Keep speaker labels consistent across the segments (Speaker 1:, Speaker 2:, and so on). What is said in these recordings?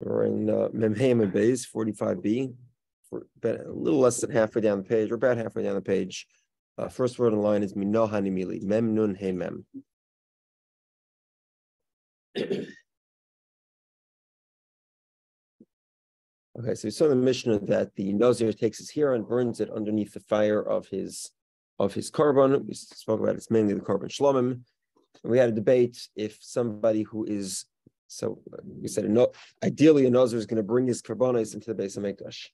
Speaker 1: We're in uh, Memhem and Bays, 45b, for about a little less than halfway down the page, or about halfway down the page. Uh, first word in line is Mino Hanimili, Mem Nun He Mem. Okay, so we saw in the Mishnah that the Nazir takes his hair and burns it underneath the fire of his of his korban. We spoke about it's mainly the korban shlomim. And we had a debate if somebody who is so we said no, ideally a Nazir is going to bring his korbanos into the Beis Hamikdash,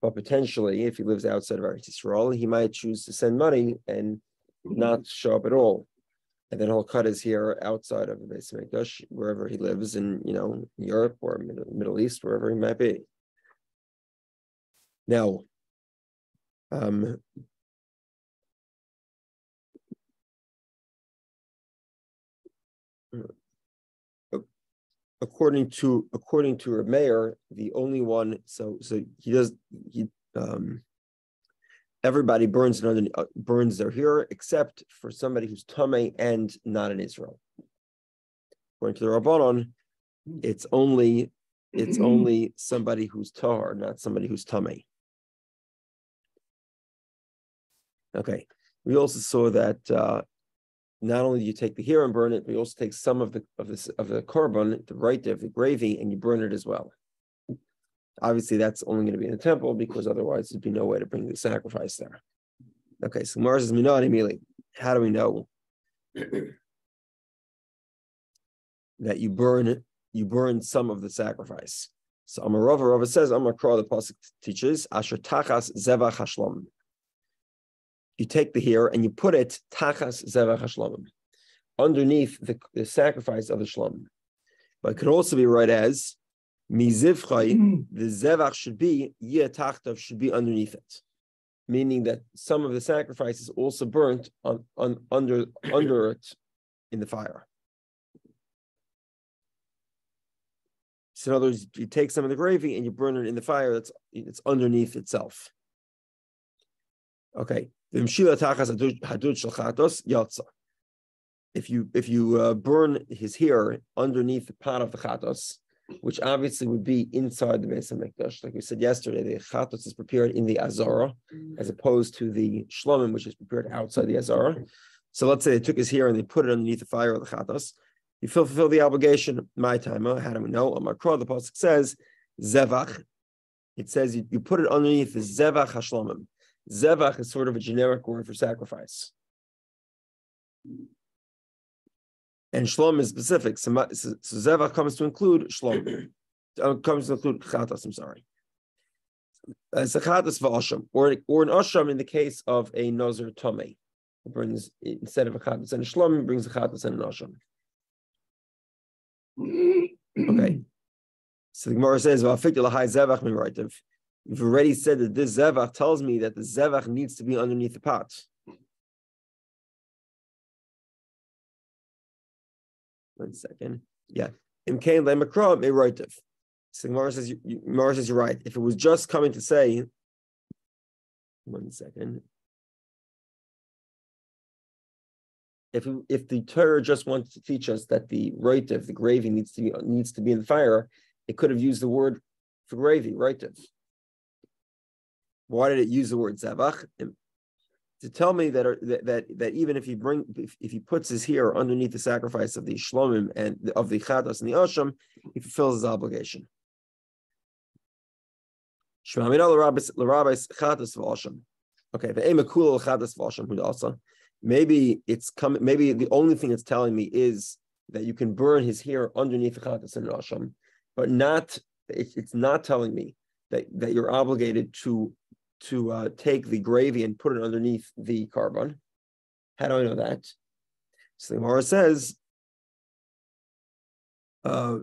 Speaker 1: but potentially if he lives outside of Eretz Yisrael, he might choose to send money and not show up at all, and then he'll cut his hair outside of the Beis Hamikdash wherever he lives in you know Europe or Middle, Middle East, wherever he might be. Now, um, according to according to a mayor, the only one so so he does he um everybody burns under, uh, burns their hair except for somebody who's tame and not in Israel. According to the Rabbanon, it's only it's only somebody who's tar, not somebody who's tame. Okay. We also saw that uh, not only do you take the hair and burn it, but you also take some of the of of the korban, the right of the gravy, and you burn it as well. Obviously, that's only going to be in the temple because otherwise there'd be no way to bring the sacrifice there. Okay, so Mars is minad immediately. How do we know that you burn you burn some of the sacrifice? So Amarava Rava says Amakra the pasuk teaches Asher Tachas Zevach Hashlam you take the hair and you put it tachas zevach hashlamim, underneath the, the sacrifice of the shlamim. But it could also be read as mizivchai, mm-hmm. the zevach should be yetachtav should be underneath it, meaning that some of the sacrifice is also burnt on, on under under it in the fire. So in other words, you take some of the gravy and you burn it in the fire. That's it's underneath itself. Okay, if you if you uh, burn his hair underneath the pot of the chatos, which obviously would be inside the Beis Hamikdash, like we said yesterday, the chatos is prepared in the azara, as opposed to the shlomim, which is prepared outside the azara. So let's say they took his hair and they put it underneath the fire of the chatos. You fulfill the obligation. My time. How do we know? On Makra, the pasuk says zevach. It says you, you put it underneath the zevach hashlomim. Zevach is sort of a generic word for sacrifice. And shlom is specific. So, so, zevach comes to include shlom. Uh, comes to include chatas, I'm sorry. It's a chatas v'asham, or, or an asham in the case of a nazir tomei. It brings, instead of a chatas and a shlom, brings a chatas and an asham. Okay. So the Gemara says, "Va'afik lahai zevach mi You've already said that this zevach tells me that the zevach needs to be underneath the pot. One second. Yeah. Imkain lemakra meiroitiv. So Gemara says, Gemara says you're right. If it was just coming to say, one second. If, if the Torah just wants to teach us that the roitiv, the gravy needs to be needs to be in the fire, it could have used the word for gravy, roitiv. Why did it use the word zevach? To tell me that, that that that even if he bring if, if he puts his hair underneath the sacrifice of the shlomim and of the chadas and the asham, he fulfills his obligation. Okay, the emakul chadas v'asham also. Maybe it's coming. Maybe the only thing it's telling me is that you can burn his hair underneath the chatas and asham, but not. it's not telling me that that you're obligated to to uh, take the gravy and put it underneath the korban. How do I know that? So the Gemara says, uh,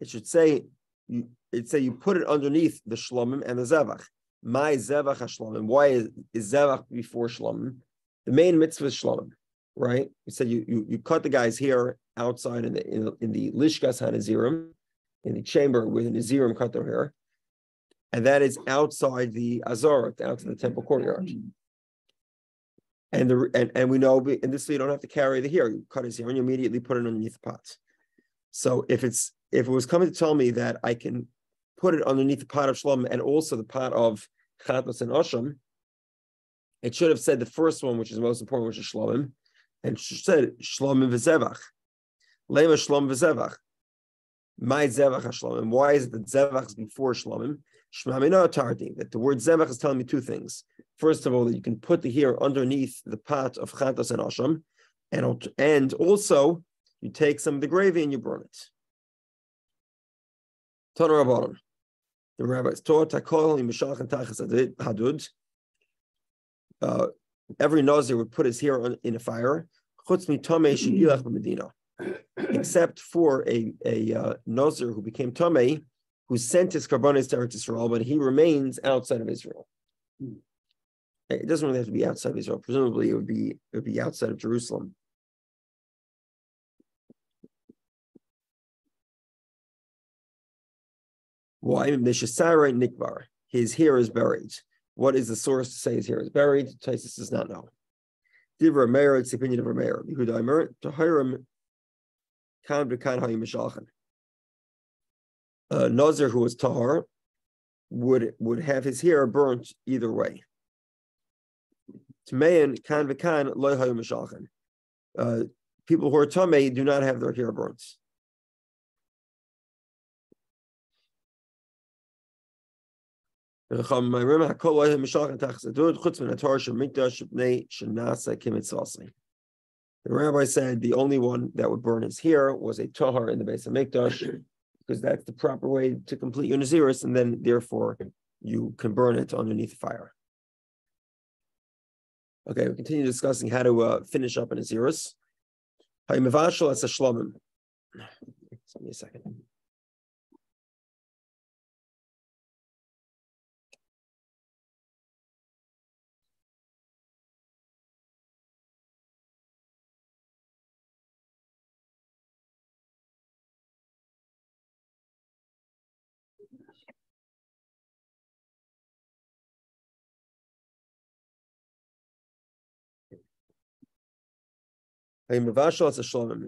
Speaker 1: it should say you it say you put it underneath the shlomim and the zevach. My zevach shlomim. Why is, is zevach before shlomim? The main mitzvah is shlomim, right? You said you, you you cut the guy's hair outside in the in, in the lishkas hanazirim, in the chamber where the Nazirim cut their hair, and that is outside the Azara, down to the temple courtyard. And the and, and we know in this way you don't have to carry the hair. You cut his hair and you immediately put it underneath the pot. So if it's if it was coming to tell me that I can put it underneath the pot of shlom and also the pot of chatos and osham, it should have said the first one, which is most important, which is shlomim, and said shlomim v'zevach. Lema shlom v'zevach. My zevach shlomim. Why is it that zevach is before shlomim? That the word zevach is telling me two things. First of all, that you can put the hair underneath the pot of chatos and osham, and and also you take some of the gravy and you burn it. Toner Rabbanon. The rabbis taught Takol Mishach and Tachas Hadud. Uh, every Nazir would put his hair on, in a fire, except for a, a uh, Nazir who became Tomei, who sent his carbonis to Eretz Israel, but he remains outside of Israel. It doesn't really have to be outside of Israel. Presumably, it would be it would be outside of Jerusalem. Why? Nikvar. His hair is buried. What is the source to say his hair is buried? Taisus does not know. Divra Meir, it's the opinion of Rameir. Yehuda to Tahirim Kan Hayim Mishalchan. A Nazir who was Tahar would, would have his hair burnt either way. Tmein Kan Loy Hayim Mishalchan. Uh, people who are Tamei do not have their hair burnt. The rabbi said the only one that would burn his hair was a tahar in the Beis Hamikdash, because that's the proper way to complete your Naziris, and then therefore you can burn it underneath the fire. Okay, we continue discussing how to uh, finish up a Naziris. Give me a second.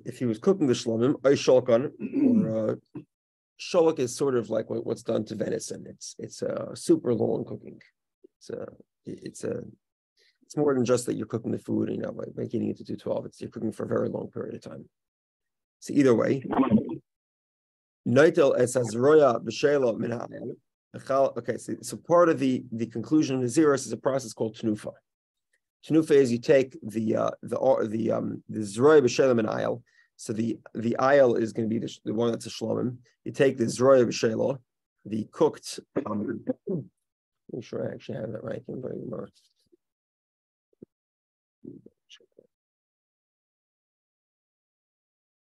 Speaker 1: If he was cooking the shlomim, I sholkan, or uh, is sort of like what, what's done to venison. It's it's a super long cooking. It's a it's a it's more than just that you're cooking the food, you know, by, by getting it to 212. It's you're cooking for a very long period of time. So either way, Okay, so, so part of the the conclusion of the Naziris is a process called tenufa. Tanufa is you take the uh, the the um the zroy b'shelim and aisle. So the the aisle is going to be the, the one that's a shlomim. You take the zroy b'shelo, the cooked. Um, make sure I actually have that right.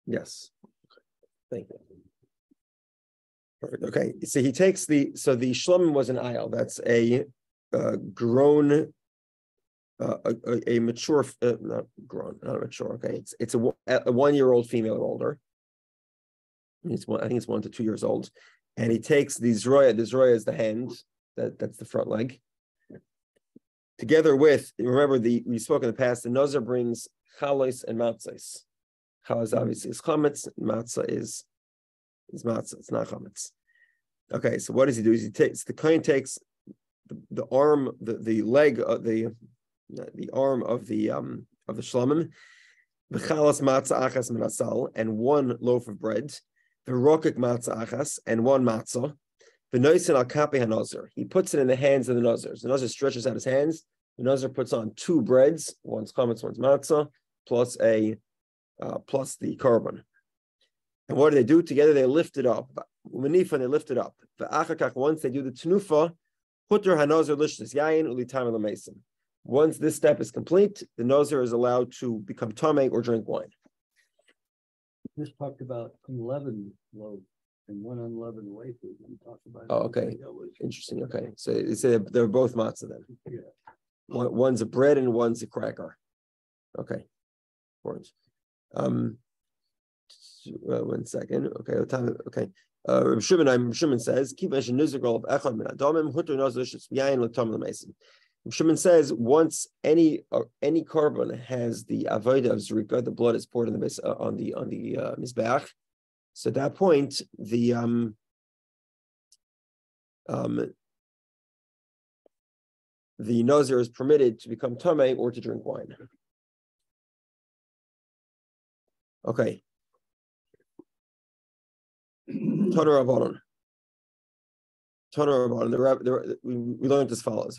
Speaker 1: Yes. Thank you. Perfect. Okay. So he takes the so the shlomim was an aisle. That's a uh, grown uh, a, a, mature, uh, not grown, not mature. Okay, it's it's a, a one year old female or older. It's one, I think it's one to two years old, and he takes the zroya. The zroya is the hand. That that's the front leg. Together with remember the we spoke in the past. The nazar brings chalos and matzahs. Chalos obviously is chametz. Matzah is is matzah. It's not chametz. Okay, so what does he do? Is he takes the kohen takes the, the arm, the the leg, of the the arm of the um of the shlomim, v'chalas matzah achas minasal, and one loaf of bread, the v'rokik matzah achas, and one matzah, v'noisin al kapi hanazir. He puts it in the hands of the nazir. The nazir stretches out his hands. The nazir puts on two breads, one's chametz, one's matzah, plus a uh, plus the korban. And what do they do together? They lift it up. Manifa, they lift it up. Once they do the tenufa, putter hanazir lishnis yayin ulitam mason. Once this step is complete, the nozer is allowed to become tame or drink wine.
Speaker 2: This talked about unleavened loaf and one unleavened wafer. talked about
Speaker 1: oh, okay. Interesting. Okay. So they say they're both matzah then. Yeah. One, one's a bread and one's a cracker. Okay. Words. Um, uh, one second. Okay. Okay. Uh, Shimon, Shimon says, "Keep nizigol of echad min adamim nozer yayin l'tam l'meisim." Shimon says once any uh, any korban has the avodah of zrika, the blood is poured on the uh, on the on the uh, mizbeach, So at that point, the um, um, the nazir is permitted to become tame or to drink wine. Okay. Tanur Rabbanon. Tanur Rabbanon. The, the, we, we learned as follows.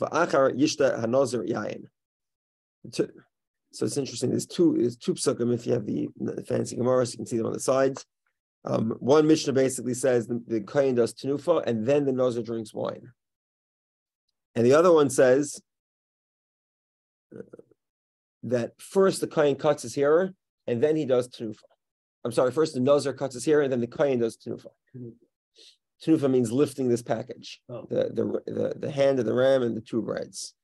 Speaker 1: So it's interesting. There's two. There's two psukim. If you have the, fancy gemaras, you can see them on the sides. Um, one Mishnah basically says the, the kohen does tenufa, and then the nazir drinks wine. And the other one says uh, that first the kohen cuts his hair, and then he does tenufa. I'm sorry, first the nazir cuts his hair, and then the kohen does tenufa. Tenufa means lifting this package, oh. the, the, the, the hand of the ram and the two breads.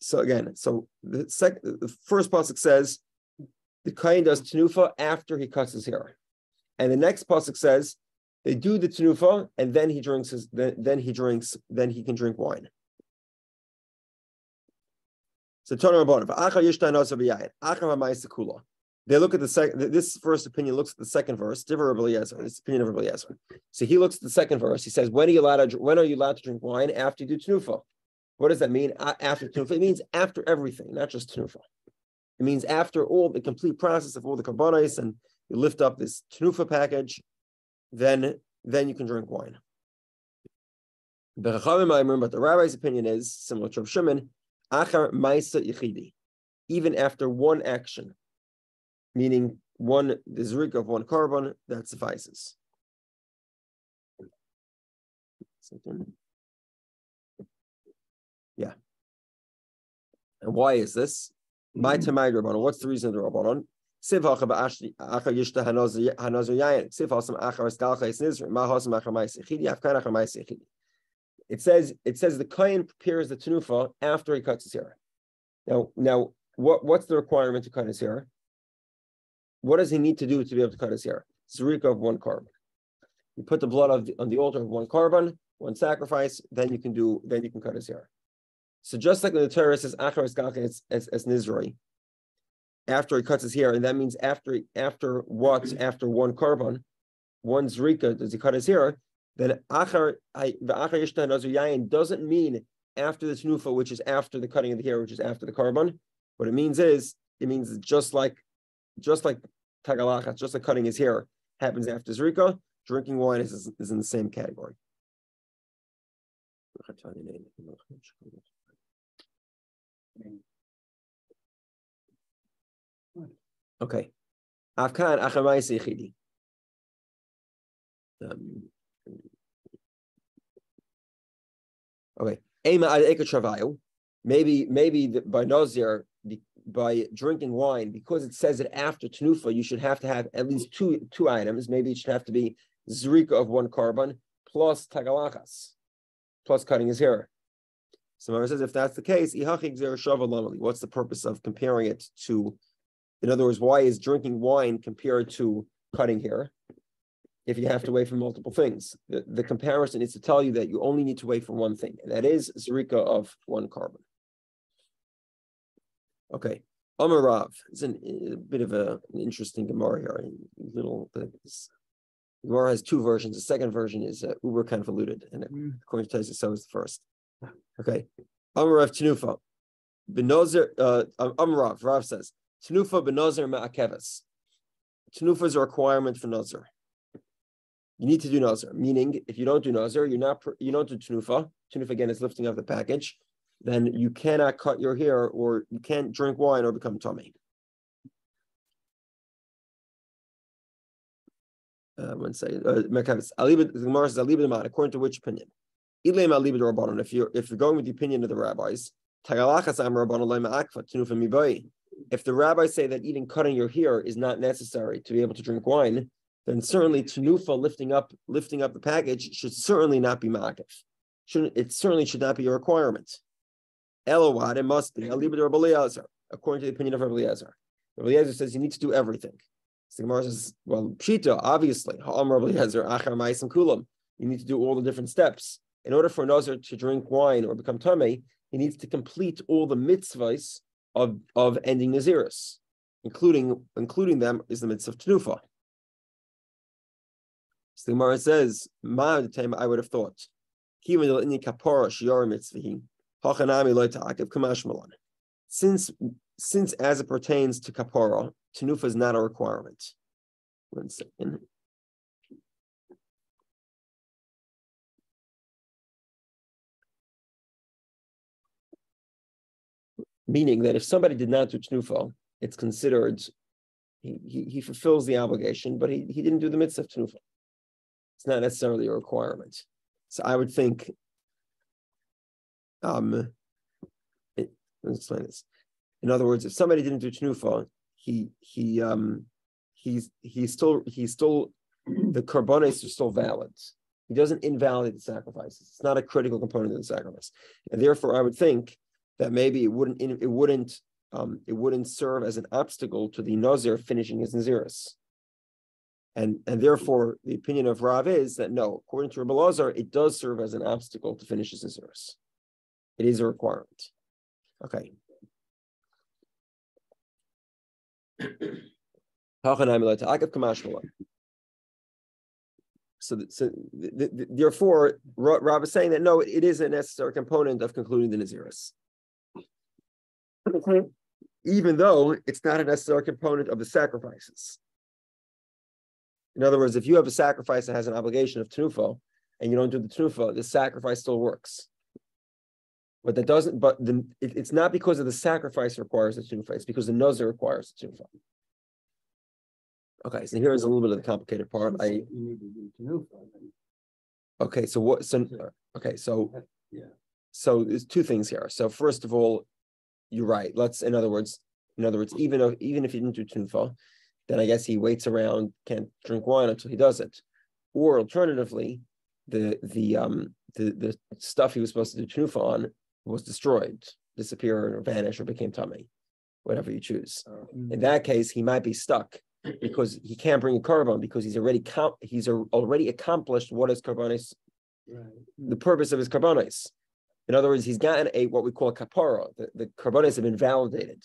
Speaker 1: So again, so the second, the first pasuk says the kohen does tenufa after he cuts his hair, and the next pasuk says they do the tenufa and then he drinks his then, then he drinks then he can drink wine. So They look at the second. This first opinion looks at the second verse. Diverably. This opinion of Rabbi So he looks at the second verse. He says, "When are you allowed to? When are you allowed to drink wine after you do tenufa? What does that mean? After tenufa, it means after everything, not just tenufa. It means after all the complete process of all the carbonates, and you lift up this tenufa package, then then you can drink wine." But the rabbi's opinion is similar to Rav Shimon Maisa Yichidi, even after one action, meaning one the zrik of one korban that suffices. Yeah. And why is this? My mm-hmm. Tamai Rabbanon. What's the reason of the Rabbanon? Siv hacha ba'ashi acha yishta hanozer yayin. Siv hasam achar eskalcha is. Ma hasam achar ma'is yichidi. Afkan achar ma'is yichidi it says it says the kohen prepares the tenufa after he cuts his hair. Now, now, what, what's the requirement to cut his hair? What does he need to do to be able to cut his hair? Zrika of one korban. You put the blood the, on the altar of one korban, one sacrifice, then you can do, then you can cut his hair. So just like the Torah says achar as, as, as nizroi, after he cuts his hair, and that means after after what? After one korban, one zrika, does he cut his hair? then achar yayin doesn't mean after the tenufa, which is after the cutting of the hair, which is after the korban. What it means is it means just like just like tagalachat, just like cutting his hair happens after zrika. Drinking wine is, is in the same category. Okay. Afkan achamai um, Okay. Maybe, maybe by Nazir, by drinking wine, because it says it after Tanufa, you should have to have at least two two items. Maybe it should have to be Zrika of one korban plus Tagalachas, plus cutting his hair. So says, if that's the case, what's the purpose of comparing it to, in other words, why is drinking wine compared to cutting hair? if you have to weigh for multiple things. The, the comparison is to tell you that you only need to weigh for one thing, and that is Zerika of one korban. Okay. Amar Rav is an, a bit of a, an interesting Gemara here. Little, this, Gemara has two versions. The second version is uh, uber convoluted, and mm. according to Taisa, so is the first. Okay. Amar Rav Tanufa. Benozer, uh, Amar Rav, Rav says, Tanufa benozer ma'akeves. Tanufa is a requirement for Nazar you need to do nazar. Meaning, if you don't do nazar, you're not you don't do tenufa. Tenufa again is lifting of the package. Then you cannot cut your hair, or you can't drink wine, or become tummy. Uh, one second. Uh, according to which opinion? If you're if you're going with the opinion of the rabbis, if the rabbis say that even cutting your hair is not necessary to be able to drink wine, then certainly tenufa lifting up lifting up the package should certainly not be makif. Shouldn't it certainly should not be a requirement. Elowad, it must be. According to the opinion of Rabbi Eliezer. Rabbi Eliezer says you need to do everything. So the Gemara says, well, Pshita, obviously, Rabbi Eliezer, Achar Ma'isam Kulam. You need to do all the different steps. In order for a Nazir to drink wine or become Tameh, he needs to complete all the mitzvahs of, of ending Naziris, including including them is the mitzvah of Tenufa. So the Gemara says, "Ma the time I would have thought, Kiva inni kapara shior mitzvahi hachanami loy ta'akev kamash malan." Since since as it pertains to kapara, tenufa is not a requirement. One second. Meaning that if somebody did not do tenufa, it's considered he, he, he fulfills the obligation, but he, he didn't do the mitzvah of tenufa. It's not necessarily a requirement. So I would think, um, explain this. In other words, if somebody didn't do tenufa, he he um he's he's still he's still the carbonates are still valid. He doesn't invalidate the sacrifices. It's not a critical component of the sacrifice, and therefore I would think that maybe it wouldn't it wouldn't um, it wouldn't serve as an obstacle to the nazir finishing his naziris. And, and therefore, the opinion of Rav is that no, according to Rabbi Lazar, it does serve as an obstacle to finish his naziris. It is a requirement. Okay. So, so the, the, therefore, Rav is saying that no, it is a necessary component of concluding the Naziris even though it's not a necessary component of the sacrifices. In other words, if you have a sacrifice that has an obligation of tenufa and you don't do the tenufa, the sacrifice still works. But that doesn't. But the, it, it's not because of the sacrifice requires the tenufa. It's because the nazir requires the tenufa. Okay, so here's a little bit of the complicated part. I okay, so what? So okay, so
Speaker 2: yeah.
Speaker 1: So there's two things here. So first of all, you're right. Let's, in other words, in other words, even if even if he didn't do tunfa, then I guess he waits around, can't drink wine until he does it. Or alternatively, the the um the the stuff he was supposed to do tufa on was destroyed, disappeared, or vanished, or became tummy, whatever you choose.
Speaker 2: Mm-hmm.
Speaker 1: In that case, he might be stuck because he can't bring a korban because he's already com- he's already accomplished what is carbonis,
Speaker 2: Right.
Speaker 1: the purpose of his carbonis. In other words, he's gotten a what we call a kapara. The, the carbonates have been validated.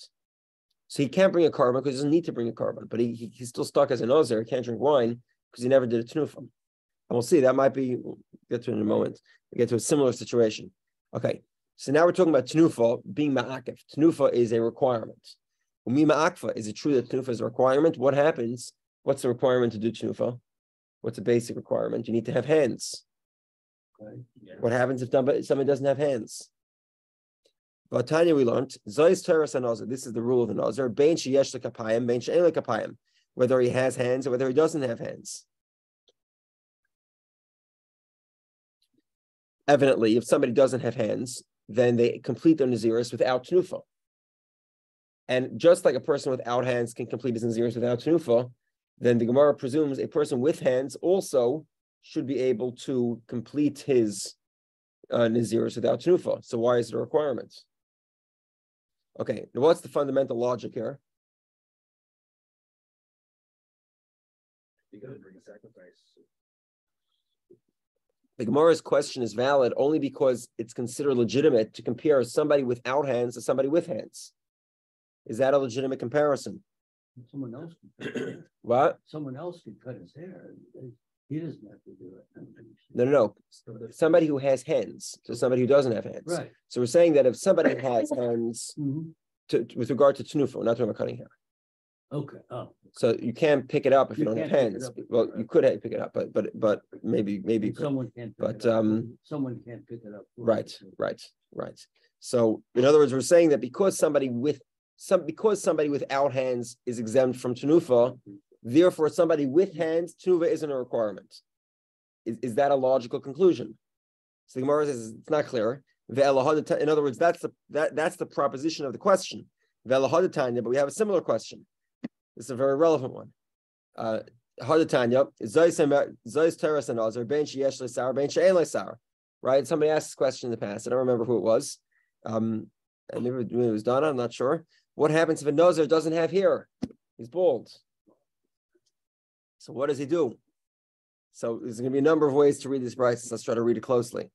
Speaker 1: So he can't bring a korban because he doesn't need to bring a korban, but he, he he's still stuck as an ozer, he can't drink wine because he never did a tenufa. And we'll see, that might be, we'll get to it in a moment. We get to a similar situation. Okay, so now we're talking about tenufa being ma'akif. Tenufa is a requirement. Umi ma'akfa, is it true that tenufa is a requirement? What happens? What's the requirement to do tenufa? What's a basic requirement? You need to have hands.
Speaker 2: Okay.
Speaker 1: What happens if somebody doesn't have hands? But Tanya, we learned Zois Teres This is the rule of the Nazar. Bein sheyesh lekapayim, bein she'en lekapayim. Whether he has hands or whether he doesn't have hands. Evidently, if somebody doesn't have hands, then they complete their naziris without tenufa. And just like a person without hands can complete his naziris without tenufa, then the Gemara presumes a person with hands also should be able to complete his uh, Naziris without Shnufa. So why is it a requirement? Okay, now what's the fundamental logic here?
Speaker 2: Because bring a sacrifice.
Speaker 1: The Gemara's question is valid only because it's considered legitimate to compare somebody without hands to somebody with hands. Is that a legitimate comparison?
Speaker 2: Someone else.
Speaker 1: what?
Speaker 2: Someone else could cut his hair. He doesn't have to do it.
Speaker 1: No, no, no. Somebody who has hands to somebody who doesn't have hands.
Speaker 2: Right.
Speaker 1: So we're saying that if somebody has hands
Speaker 2: Mhm.
Speaker 1: to, with regard to we're not talking about cutting hair.
Speaker 2: Okay, oh.
Speaker 1: So you can't pick it up if you,
Speaker 2: You
Speaker 1: don't have
Speaker 2: can't pick it
Speaker 1: hands. Well, you could have, pick it up, but but but maybe maybe.
Speaker 2: Someone can't. pick
Speaker 1: But,
Speaker 2: it up.
Speaker 1: um,
Speaker 2: Someone can't pick it up.
Speaker 1: Right, right, right. So in other words, we're saying that because somebody with some because somebody without hands is exempt from tenufa, therefore somebody with hands tenufa isn't a requirement. Is, is that a logical conclusion? So the Gemara says it's not clear. In other words, that's the that, that's the proposition of the question. But we have a similar question. This is a very relevant one. Uh, and. Right? Somebody asked this question in the past. I don't remember who it was. Um, and maybe it was Donna, I'm not sure. What happens if a Nazir doesn't have hair? He's bald. So what does he do? So there's going to be a number of ways to read this price. Let's try to read it closely.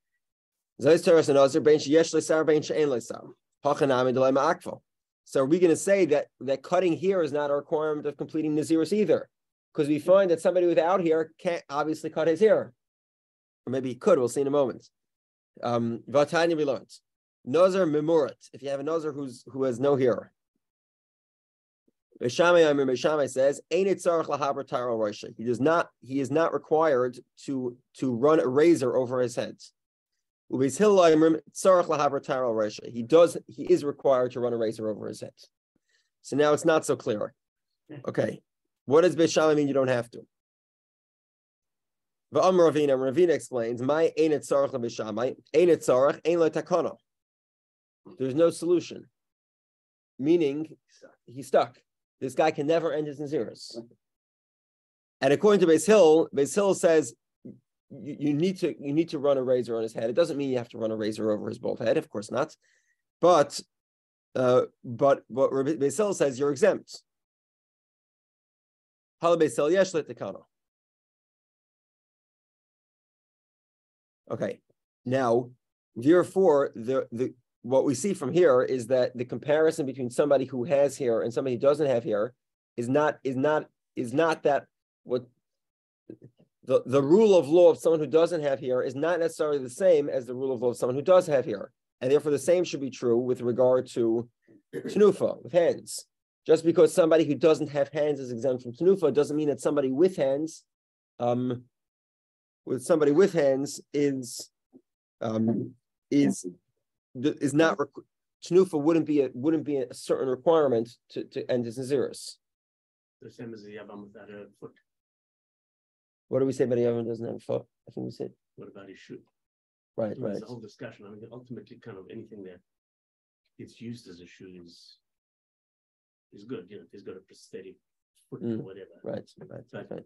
Speaker 1: So are we going to say that that cutting here is not a requirement of completing Naziris either? because we find that somebody without hair can't obviously cut his hair. Or maybe he could, we'll see in a moment. Um, Vatanya we learned. Nazar memurat, if you have a Nazar who's who has no hair. Beis Shammai Amir Beis Shammai says, Ain't it He does not, he is not required to, to run a razor over his head. He does, he is required to run a razor over his head. So now it's not so clear. Okay. What does Beis Shammai mean you don't have to? V'am Ravina, Ravina explains, my ain't it tzarech Beis Shammai, ain't it tzarech, ain't takana. There's no solution. Meaning, he's stuck. This guy can never end his Naziris. And according to Beis Hill, Beis Hill says you, you, need to you need to run a razor on his head. It doesn't mean you have to run a razor over his bald head, of course not. But uh, but what Beis Hill says you're exempt. Okay, now therefore the the what we see from here is that the comparison between somebody who has hair and somebody who doesn't have hair is not is not is not that what the, the rule of law of someone who doesn't have hair is not necessarily the same as the rule of law of someone who does have hair. And therefore the same should be true with regard to tenufa, with hands. Just because somebody who doesn't have hands is exempt from tenufa doesn't mean that somebody with hands, um, with somebody with hands is um, is is not Shnufa wouldn't be a wouldn't be a certain requirement to, to end his Naziris.
Speaker 3: The same as the Yavam without a foot.
Speaker 1: What do we say about Yavam doesn't have a foot? I think we said.
Speaker 3: What about his shoe?
Speaker 1: Right, right.
Speaker 3: There's a whole discussion. I mean, ultimately, kind of anything that gets used as a shoe is is good. You know, if he's got a prosthetic foot mm, or whatever.
Speaker 1: Right, right, but, right.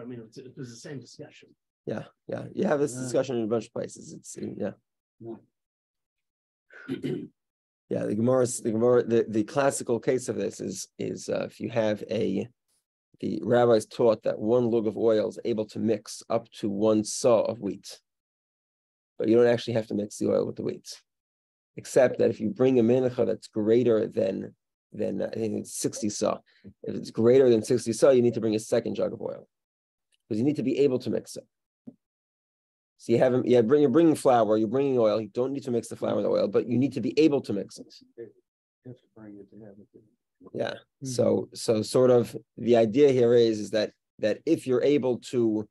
Speaker 3: I mean, it's, it was the same discussion.
Speaker 1: Yeah, yeah. You have this discussion in a bunch of places. It's yeah. yeah yeah, the Gemara, the Gemara, the, the classical case of this is is uh, if you have a the rabbis taught that one lug of oil is able to mix up to one saw of wheat, but you don't actually have to mix the oil with the wheat, except that if you bring a mincha that's greater than than uh, I think it's sixty saw, if it's greater than sixty saw, you need to bring a second jug of oil because you need to be able to mix it. So you have yeah, bring, you're bringing flour, you're bringing oil. You don't need to mix the flour and the oil, but you need to be able to mix it. Yeah. Mm-hmm. So so sort of the idea here is is that that if you're able to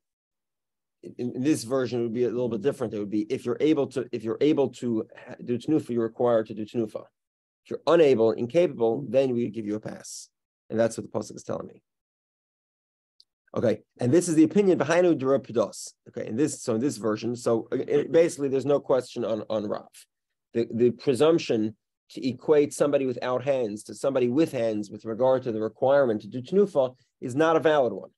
Speaker 1: in, in, this version it would be a little bit different. It would be if you're able to if you're able to do tenufa, you're required to do tenufa. If you're unable, incapable, then we give you a pass, and that's what the pasuk is telling me. Okay, and this is the opinion behind Udrapidos. Okay, in this so in this version, so it, basically there's no question on on Rav. The the presumption to equate somebody without hands to somebody with hands with regard to the requirement to do tenufa is not a valid one,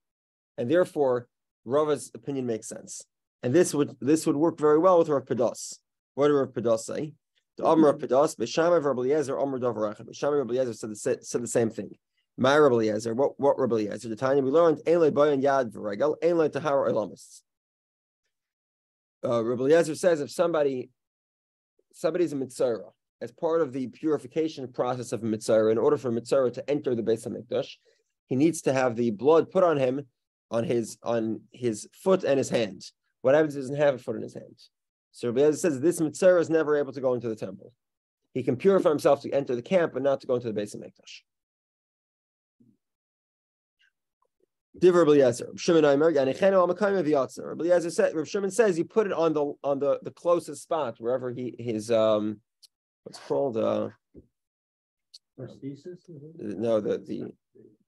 Speaker 1: and therefore Rav's opinion makes sense. And this would this would work very well with Rav Pedos. What did Rav Pedos say? The Amr Pedos, B'Shama Rav Eliezer, Amr Dover Echad. B'Shama Rav Eliezer said the, said the same thing. My Rabbi Eliezer, what what Rabbi Eliezer? The time we learned, "Ein boyan yad v'regel, ein tahara elamis." Uh, Rabbi Eliezer says if somebody somebody's a metzora as part of the purification process of metzora, in order for metzora to enter the Beis Hamikdash, he needs to have the blood put on him, on his on his foot and his hand. What happens if he doesn't have a foot in his hand? So Rabbi says this metzora is never able to go into the temple. He can purify himself to enter the camp, but not to go into the Beis Hamikdash. V'Yatzer. Rabbi Rabbi Shimon says you put it on the on the, the closest spot, wherever he his um what's called uh no the the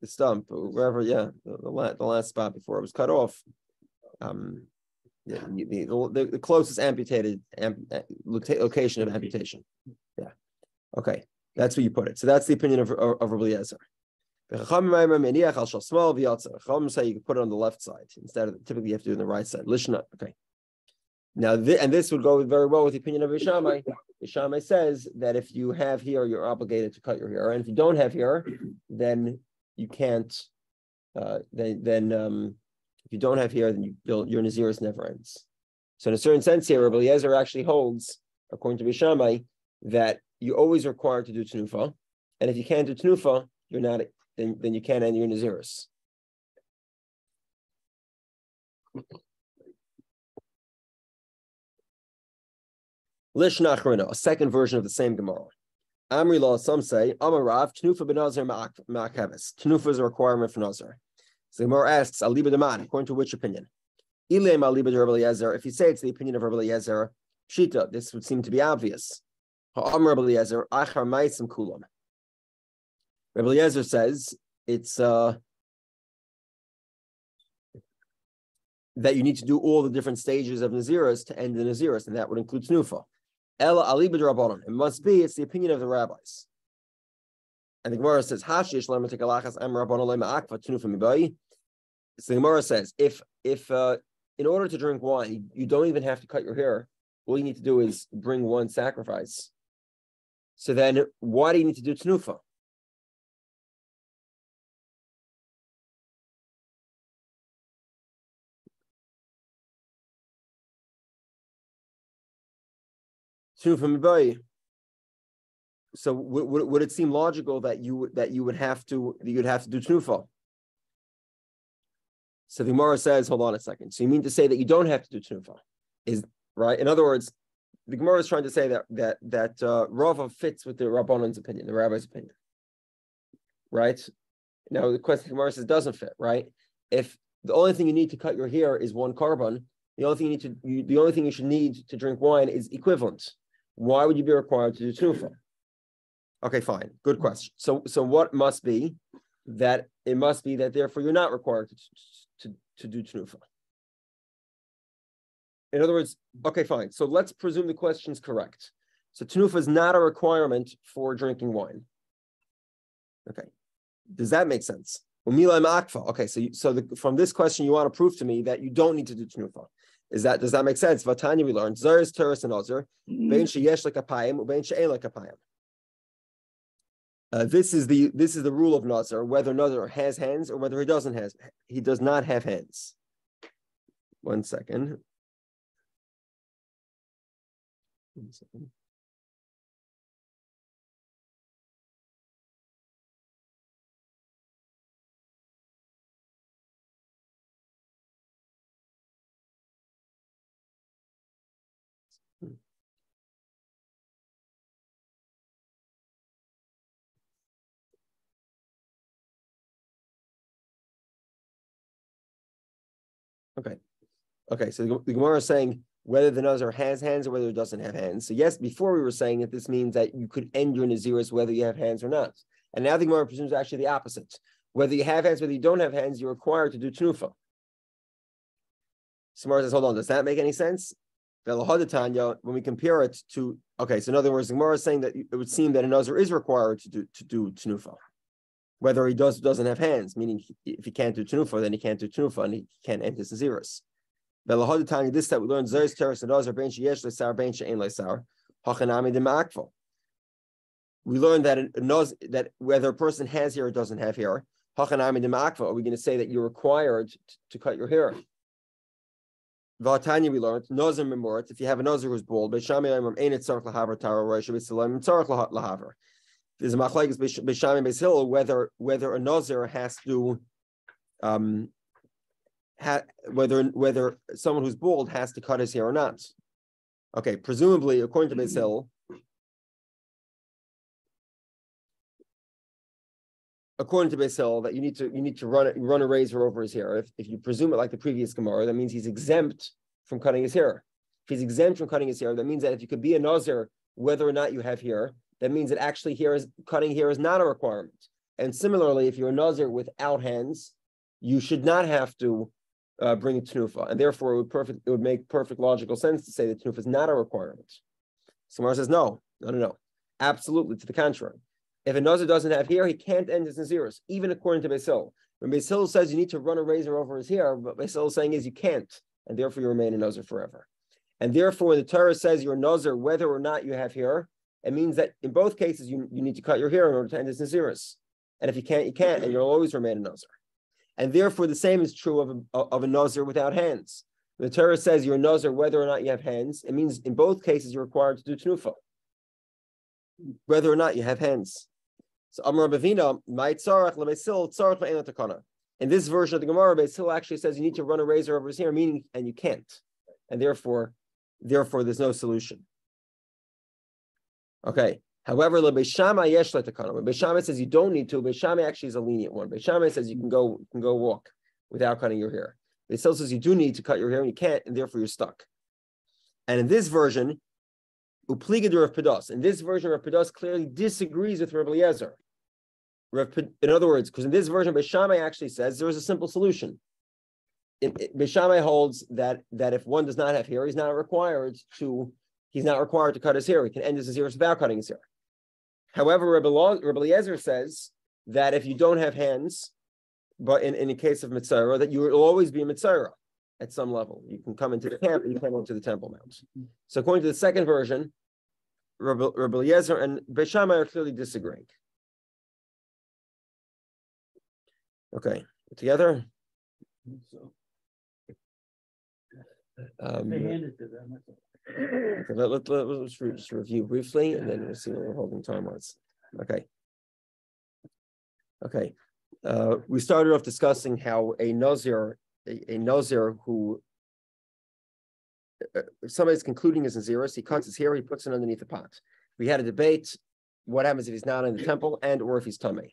Speaker 1: the stump wherever yeah the, the, last, the last spot before it was cut off. Um the, the, the closest amputated am, location of amputation. Yeah. Okay that's where you put it. So that's the opinion of, of, of Rabbi Eliezer Chacham say you can put it on the left side instead of typically you have to do it on the right side. Lishna, okay. Now, th- and this would go very well with the opinion of Ishamai. Ishamai says that if you have here, you're obligated to cut your hair, and if you don't have hair, then you can't. Uh, then, then um, if you don't have hair, then you build, your naziris never ends. So, in a certain sense, here, Rabbi Eliezer actually holds, according to Bishamai, that you always required to do tenufa, and if you can't do tenufa, you're not then, then you can't end your Naziris. Lishnachrina, a second version of the same Gemara. Amri law, some say, Amarav, Tnufa benazir ma'akavis. Tnufa is a requirement for Nazar. So the Gemara asks, Aliba Deman, according to which opinion? Ilem Aliba Rabbi if you say it's the opinion of Rabbi Yezer, Shita, this would seem to be obvious. Ha'am Rabbi Yezer, Achar Maisim Kulam. Rabbi Yezer says it's uh, that you need to do all the different stages of Naziris to end the Naziris, and that would include Tnufa. Ella It must be, it's the opinion of the rabbis. And the Gemara says, Hashish lematik am rabbanon akva tnufa So the Gemara says, if if uh, in order to drink wine, you don't even have to cut your hair. All you need to do is bring one sacrifice. So then, why do you need to do tnufa? So would, would it seem logical that you that you would have to you'd have to do tnufa? So the Gemara says, hold on a second. So you mean to say that you don't have to do tnufa? Is right? In other words, the Gemara is trying to say that that that uh, Rava fits with the Rabbanon's opinion, the Rabbi's opinion. Right? Now the question the Gemara says doesn't fit, right? If the only thing you need to cut your hair is one korban, the only thing you need to you, the only thing you should need to drink wine is equivalent. Why would you be required to do tnufa? Okay, fine. Good mm-hmm. question. So, so what must be that it must be that therefore you're not required to, to, to do tnufa. In other words, okay, fine. So let's presume the question's correct. So tnufa is not a requirement for drinking wine. Okay. Does that make sense? Okay, so you, so the, from this question, you want to prove to me that you don't need to do tnufa. Is that does that make sense? Vatanya we learned Zer is Teres and Ozer, mm-hmm. Bein sheyesh lekapayim, Bein she'en lekapayim. Uh, this is the this is the rule of Nazar, whether Nazar has hands or whether he doesn't has he does not have hands. One second. One second. Okay. Okay, so the, Gemara is saying whether the Nazar has hands or whether it doesn't have hands. So yes, before we were saying that this means that you could end your Naziris whether you have hands or not. And now the Gemara presumes actually the opposite. Whether you have hands, whether you don't have hands, you're required to do Tnufa. Samara says, hold on, does that make any sense? When we compare it to, okay, so in other words, the Gemara is saying that it would seem that a Nazar is required to do to do Tnufa whether he does doesn't have hands, meaning if he can't do tenufa, then he can't do tenufa and he can't enter Naziris. This that we learned and Ozer Ben Sheyesh Lesar Ben She'en Lesar Hachanami. We that that whether a person has hair or doesn't have hair, Hachanami Demakfo. Are we going to say that you're required to, cut your hair? Vatanya, we learned Nozim Memorit. If you have a Nozir who's bald, Beishami Ayim Ain't It Sarach Lahaver Tara Rosh Lahaver there's a machlekes b'sham and b'shil whether whether a nazir has to um ha, whether whether someone who's bald has to cut his hair or not. Okay, presumably according to Beis according to Beis that you need to you need to run it run a razor over his hair. If, if you presume it like the previous Gemara, that means he's exempt from cutting his hair. If he's exempt from cutting his hair, that means that if you could be a nazir, whether or not you have hair, that means that actually here is cutting here is not a requirement. And similarly, if you're a nazir without hands, you should not have to uh, bring a tenufa, and therefore it would perfect it would make perfect logical sense to say that tenufa is not a requirement. Samar says no, no, no, no, absolutely to the contrary. If a nazir doesn't have hair, he can't end his naziris, even according to Basil. When Basil says you need to run a razor over his hair, what Basil is saying is you can't, and therefore you remain a nazir forever. And therefore, when the Torah says you're a nazir, whether or not you have hair, it means that in both cases you, you need to cut your hair in order to end this Naziris. And if you can't, you can't, and you'll always remain a Nazir. And therefore, the same is true of a, of a Nazir without hands. The Torah says you're a Nazir whether or not you have hands. It means in both cases you're required to do Tnufa, whether or not you have hands. So Amar Ravina, my tzarach lemesil tzarach takana. in this version of the Gemara, Beis Hill actually says you need to run a razor over his hair, meaning, and you can't, and therefore, therefore, there's no solution. Okay. However, the Beis Shammai yesh Beis Shammai says you don't need to, Beis Shammai actually is a lenient one. Beis Shammai says you can go you can go walk without cutting your hair. Beis Hillel says you do need to cut your hair and you can't, and therefore you're stuck. And in this version, Upligadur of Pedos. In this version, of Pedos clearly disagrees with Rabbi Eliezer. In other words, because in this version, Beis Shammai actually says there is a simple solution. Beishamai holds that that if one does not have hair, he's not required to he's not required to cut his hair. He can end his hair without cutting his hair. However, Rabbi, Rabbi Eliezer says that if you don't have hands, but in, in the case of Mitzvah, that you will always be a Mitzvah at some level. You can come into the camp, you can come into the Temple Mount. So according to the second version, Rabbi, Rabbi Eliezer and Beis Shammai are clearly disagreeing. Okay, together. Um,
Speaker 2: They handed to them.
Speaker 1: Okay, let, let, let, us just review briefly and then we'll see what we're holding time was. Okay. Okay. Uh, we started off discussing how a Nazir, a, a Nazir who uh, if somebody's concluding his Naziris, he cuts his hair, he puts it underneath the pot. We had a debate. What happens if he's not in the temple and or if he's tamei?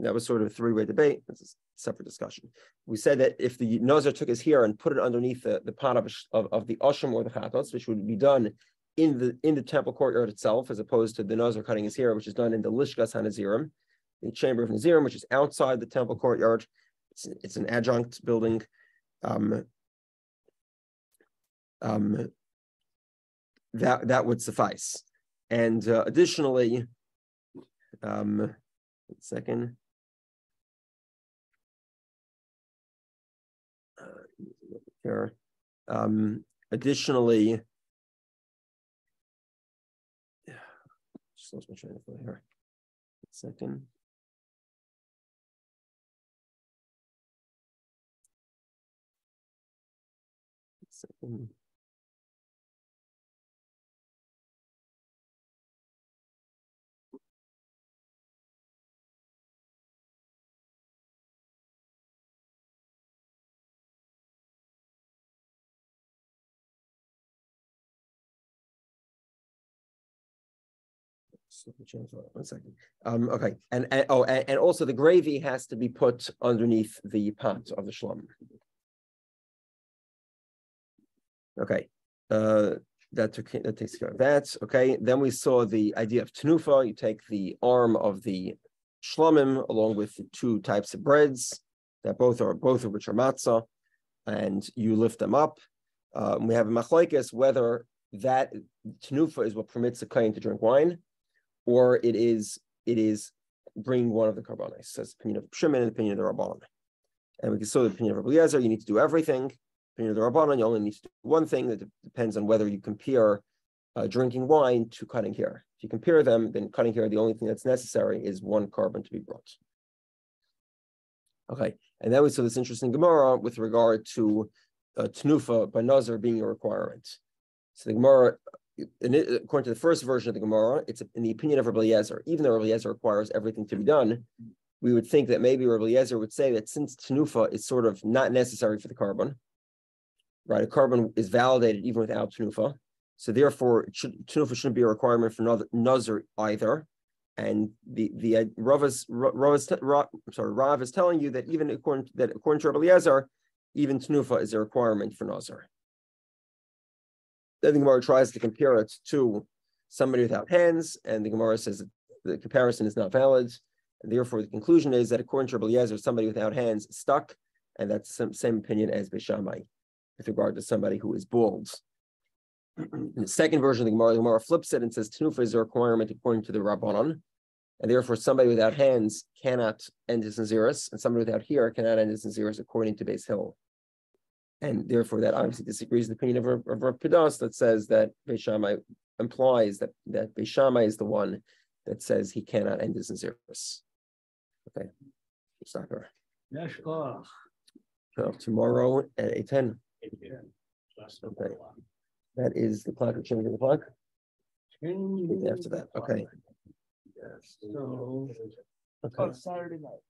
Speaker 1: That was sort of a three-way debate. That's a separate discussion. We said that if the Nazir took his hair and put it underneath the, the pot of, of, of the Osham or the Chatos, which would be done in the in the temple courtyard itself, as opposed to the Nazir cutting his hair, which is done in the Lishkas HaNazirim, the chamber of Nazirim, which is outside the temple courtyard. It's, it's an adjunct building. Um, um, that that would suffice. And uh, additionally, um, second. Here, um, additionally, just lost my train of thought here. Second. Second. One second. Um, okay, and, and oh, and, and also the gravy has to be put underneath the pot of the shlum. Okay, uh, that took that takes care of that. Okay, then we saw the idea of tenufa. You take the arm of the shlomim along with the two types of breads that both are both of which are matzah, and you lift them up. Um, we have a machlokes whether that tenufa is what permits the kohen to drink wine, or it is it is bringing one of the korbanos. Says opinion of Shimon and the opinion of the Rabbanon. And we can saw the opinion of Eliezer, you need to do everything. Opinion of the Rabbanon, you only need to do one thing. That depends on whether you compare uh, drinking wine to cutting hair. If you compare them, then cutting hair, the only thing that's necessary is one korban to be brought. Okay, and then we saw this interesting Gemara with regard to uh, Tnufa by Nazir being a requirement. So the Gemara according to the first version of the Gemara, it's in the opinion of Rabbi Eliezer. Even though Rabbi Eliezer requires everything to be done, we would think that maybe Rabbi Eliezer would say that since tenufa is sort of not necessary for the korban, right? A korban is validated even without tenufa. So therefore, it should, tenufa shouldn't be a requirement for Nazir either. And the the uh, Rav is, Rav is Rav, I'm sorry, Rav is telling you that even according to, that according to Rabbi Eliezer, even tenufa is a requirement for Nazir. Then the Gemara tries to compare it to somebody without hands, and the Gemara says the comparison is not valid. And therefore, the conclusion is that according to Rabbi Eliezer, somebody without hands stuck, and that's the same opinion as Beis Shammai with regard to somebody who is bald. In the second version of the Gemara, the Gemara flips it and says tenufa is a requirement according to the Rabbanon, and therefore somebody without hands cannot end his Naziris, and somebody without hair cannot end his Naziris according to Beis Hillel. And therefore, that obviously disagrees with the opinion of of Rav Pedas that says that Beis Shammai implies that that Beis Shammai is the one that says he cannot end his Naziris. Okay, stop here. So tomorrow at eight ten.
Speaker 3: Just
Speaker 1: Okay. That is the clock. Changing the clock. After that, okay.
Speaker 2: So.
Speaker 1: Okay.
Speaker 2: Oh, Saturday night.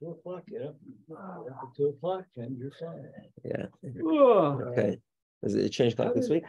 Speaker 2: Two o'clock, get up. After Two o'clock, and you're fine.
Speaker 1: Yeah,
Speaker 2: Whoa.
Speaker 1: okay. Does it change clock this week?